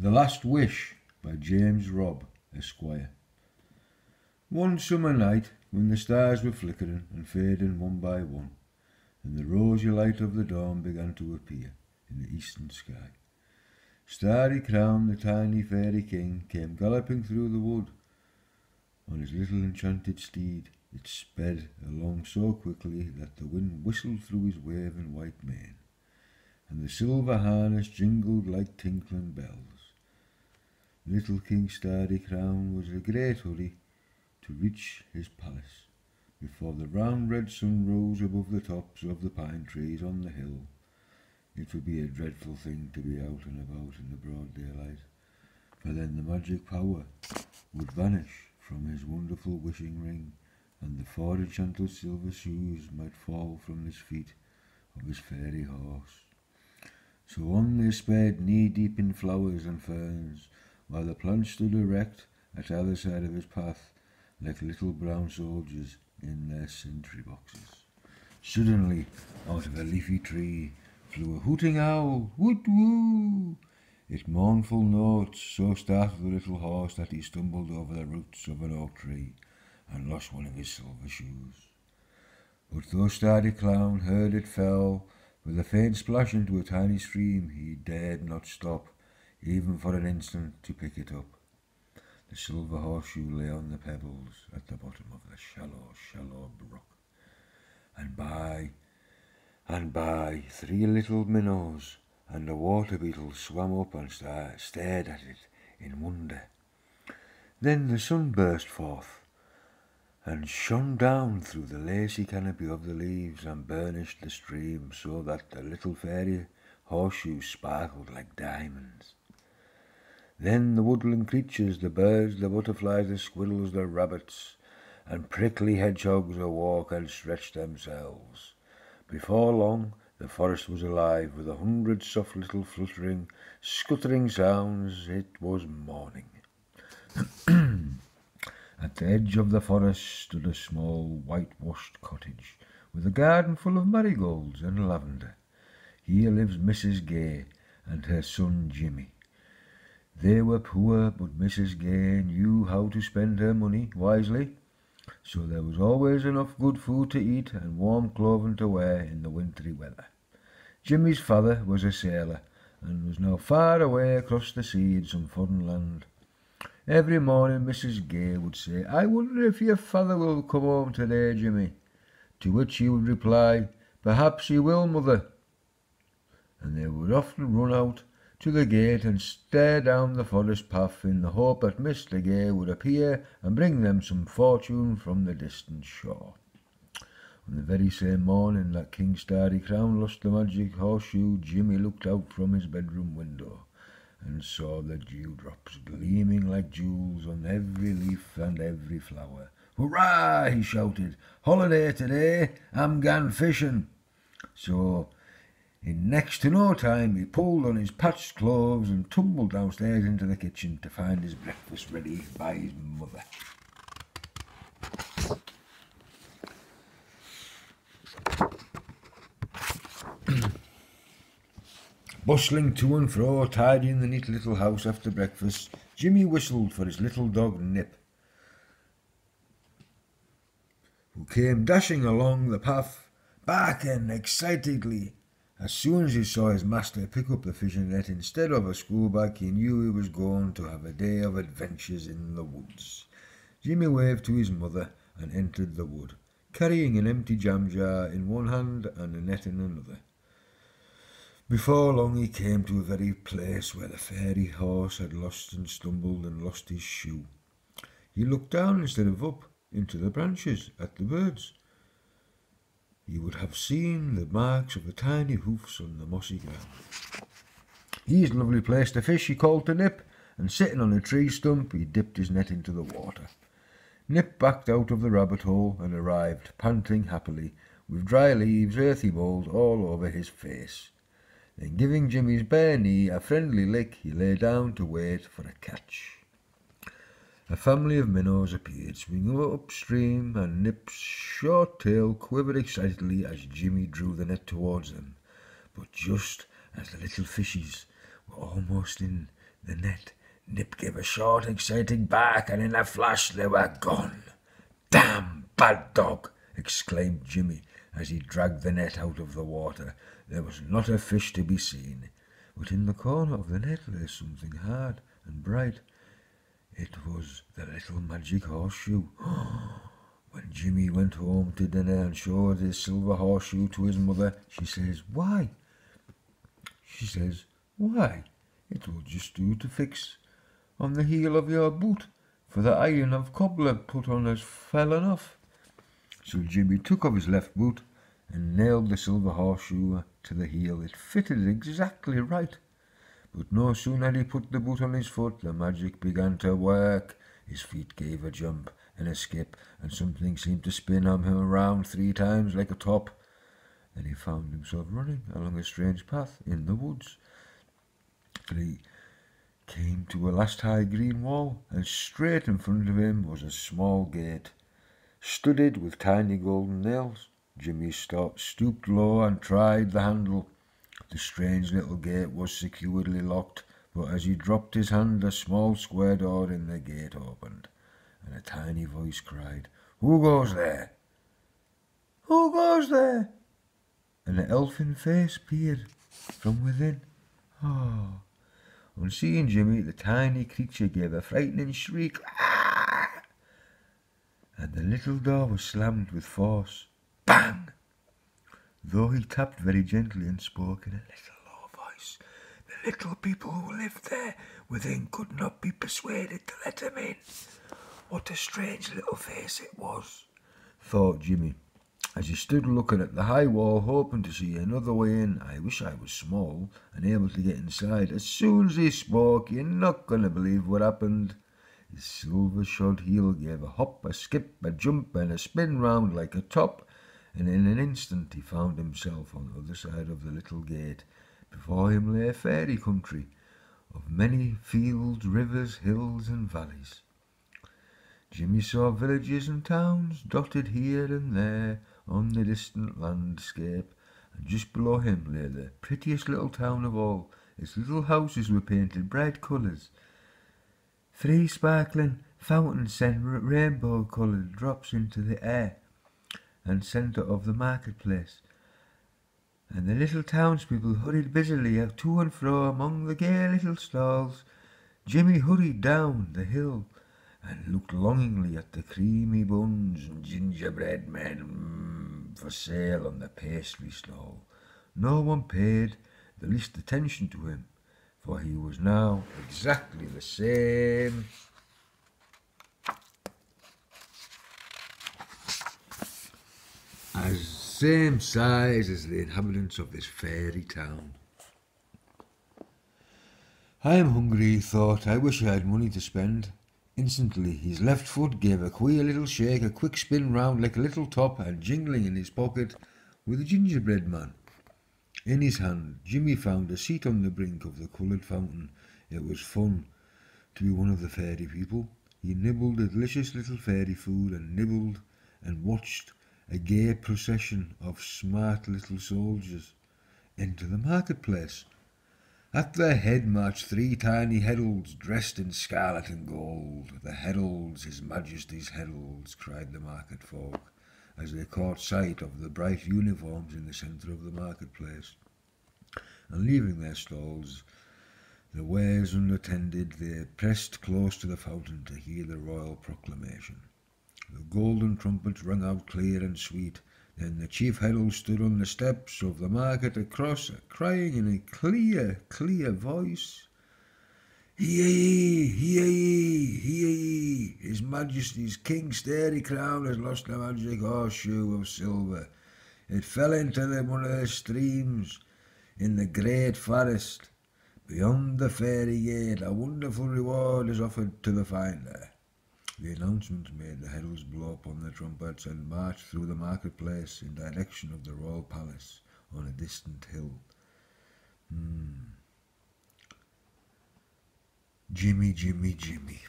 The Last Wish by James Robb, Esquire. One summer night, when the stars were flickering and fading one by one, and the rosy light of the dawn began to appear in the eastern sky, Starry Crown, the tiny fairy king, came galloping through the wood. On his little enchanted steed, it sped along so quickly that the wind whistled through his waving white mane, and the silver harness jingled like tinkling bells. Little King Starry Crown was in a great hurry to reach his palace before the round red sun rose above the tops of the pine trees on the hill. It would be a dreadful thing to be out and about in the broad daylight, for then the magic power would vanish from his wonderful wishing ring, and the four enchanted silver shoes might fall from his feet of his fairy horse. So on they sped knee deep in flowers and ferns, while the plants stood erect at either side of his path, like little brown soldiers in their sentry boxes. Suddenly, out of a leafy tree, flew a hooting owl, woot woo! Its mournful notes so startled the little horse that he stumbled over the roots of an oak tree and lost one of his silver shoes. But though Starry Crown heard it fell with a faint splash into a tiny stream, he dared not stop even for an instant to pick it up. The silver horseshoe lay on the pebbles at the bottom of the shallow, shallow brook. And by and by three little minnows and a water beetle swam up and stared at it in wonder. Then the sun burst forth and shone down through the lacy canopy of the leaves and burnished the stream so that the little fairy horseshoe sparkled like diamonds. Then the woodland creatures, the birds, the butterflies, the squirrels, the rabbits, and prickly hedgehogs awoke and stretched themselves. Before long, the forest was alive with a hundred soft little fluttering, scuttering sounds. It was morning. At the edge of the forest stood a small whitewashed cottage with a garden full of marigolds and lavender. Here lives Mrs. Gay and her son Jimmy. They were poor, but Mrs. Gay knew how to spend her money wisely, so there was always enough good food to eat and warm clothing to wear in the wintry weather. Jimmy's father was a sailor and was now far away across the sea in some foreign land. Every morning Mrs. Gay would say, I wonder if your father will come home today, Jimmy. To which he would reply, Perhaps he will, mother. And they would often run out to the gate and stare down the forest path in the hope that Mr. Gay would appear and bring them some fortune from the distant shore. On the very same morning that King Starry Crown lost the magic horseshoe, Jimmy looked out from his bedroom window and saw the dewdrops gleaming like jewels on every leaf and every flower. Hurrah! he shouted. Holiday today. I'm gone fishing. So in next to no time, he pulled on his patched clothes and tumbled downstairs into the kitchen to find his breakfast ready by his mother. Bustling to and fro, tidying the neat little house after breakfast, Jimmy whistled for his little dog Nip, who came dashing along the path, barking excitedly as soon as he saw his master pick up the fishing net instead of a school bag, he knew he was going to have a day of adventures in the woods. Jimmy waved to his mother and entered the wood, carrying an empty jam jar in one hand and a net in another. Before long he came to a very place where the fairy horse had lost and stumbled and lost his shoe. He looked down instead of up into the branches at the birds you would have seen the marks of the tiny hoofs on the mossy ground. Here's a lovely place to fish, he called to Nip, and sitting on a tree stump, he dipped his net into the water. Nip backed out of the rabbit hole and arrived, panting happily, with dry leaves, earthy mould all over his face. Then giving Jimmy's bare knee a friendly lick, he lay down to wait for a catch. A family of minnows appeared, swimming upstream, and Nip's short tail quivered excitedly as Jimmy drew the net towards them. But just as the little fishes were almost in the net. Nip gave a short, exciting bark, and in a flash they were gone. Damn bad dog! exclaimed Jimmy as he dragged the net out of the water. There was not a fish to be seen, but in the corner of the net lay something hard and bright. It was the little magic horseshoe. when Jimmy went home to dinner and showed his silver horseshoe to his mother, she says, Why? She says, Why? It will just do to fix on the heel of your boot, for the iron of cobbler put on has fallen off. So Jimmy took off his left boot and nailed the silver horseshoe to the heel. It fitted exactly right. But no sooner had he put the boot on his foot, the magic began to work. His feet gave a jump and a skip, and something seemed to spin him around three times like a top. Then he found himself running along a strange path in the woods. And he came to a last high green wall, and straight in front of him was a small gate, studded with tiny golden nails. Jimmy stopped, stooped low, and tried the handle. The strange little gate was securely locked, but as he dropped his hand, a small square door in the gate opened, and a tiny voice cried, Who goes there? Who goes there? And an elfin face peered from within. Oh! On seeing Jimmy, the tiny creature gave a frightening shriek, ah! and the little door was slammed with force. Bang! Though he tapped very gently and spoke in a little low voice, the little people who lived there within could not be persuaded to let him in. What a strange little face it was, thought Jimmy, as he stood looking at the high wall, hoping to see another way in. I wish I was small and able to get inside. As soon as he spoke, you're not going to believe what happened. His silver shod heel gave a hop, a skip, a jump, and a spin round like a top and in an instant he found himself on the other side of the little gate. Before him lay a fairy country of many fields, rivers, hills, and valleys. Jimmy saw villages and towns dotted here and there on the distant landscape, and just below him lay the prettiest little town of all. Its little houses were painted bright colours. Three sparkling fountains sent rainbow coloured drops into the air and centre of the marketplace, and the little townspeople hurried busily to and fro among the gay little stalls. Jimmy hurried down the hill and looked longingly at the creamy buns and gingerbread men mm, for sale on the pastry stall. No one paid the least attention to him, for he was now exactly the same as same size as the inhabitants of this fairy town. I am hungry, he thought. I wish I had money to spend. Instantly his left foot gave a queer little shake, a quick spin round like a little top, and jingling in his pocket with a gingerbread man. In his hand, Jimmy found a seat on the brink of the coloured fountain. It was fun to be one of the fairy people. He nibbled the delicious little fairy food and nibbled and watched a gay procession of smart little soldiers into the marketplace. At their head marched three tiny heralds dressed in scarlet and gold. The heralds, His Majesty's heralds, cried the market folk, as they caught sight of the bright uniforms in the centre of the marketplace. And leaving their stalls, the wares unattended, they pressed close to the fountain to hear the royal proclamation. The golden trumpets rang out clear and sweet. Then the chief herald stood on the steps of the market across, crying in a clear, clear voice, Hear ye, hear ye, hear ye, His Majesty's King Starry Crown has lost the magic horseshoe of silver. It fell into the, one of the streams in the great forest. Beyond the fairy gate, a wonderful reward is offered to the finder. The announcement made the heralds blow upon their trumpets and march through the marketplace in direction of the royal palace on a distant hill. Hmm. Jimmy, Jimmy, Jimmy.